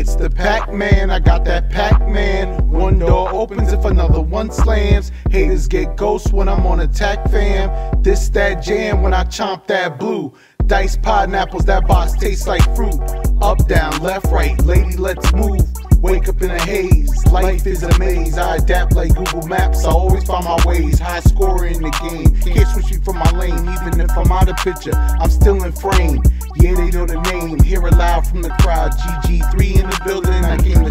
It's the Pac-Man, I got that Pac-Man. One door opens if another one slams. Haters get ghosts when I'm on attack, fam. This that jam when I chomp that blue. Diced pineapples, that box tastes like fruit. Up, down, left, right, lady, let's move. Wake up in a haze, life is a maze. I adapt like Google Maps, I always find my ways. High scorer in the game, can't switch me from my lane. Even if I'm out of picture, I'm still in frame. Yeah, they know the name, hear it loud from the crowd. GG3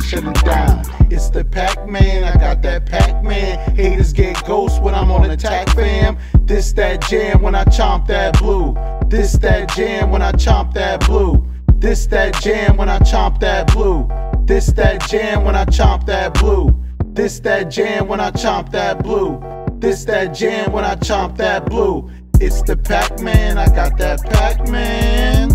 shut it down. It's the Pac-Man, I got that Pac-Man. Haters get ghosts when I'm on attack, fam. This that jam when I chomp that blue. This that jam when I chomp that blue. This that jam when I chomp that blue. This that jam when I chomp that blue. This that jam when I chomp that blue. This that jam when I chomp that blue. It's the Pac-Man, I got that Pac-Man.